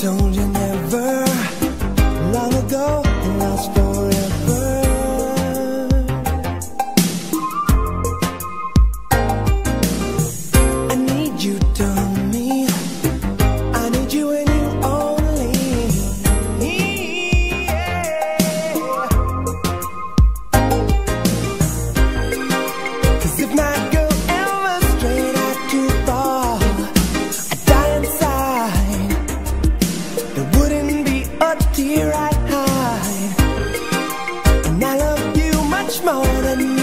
等不。morning.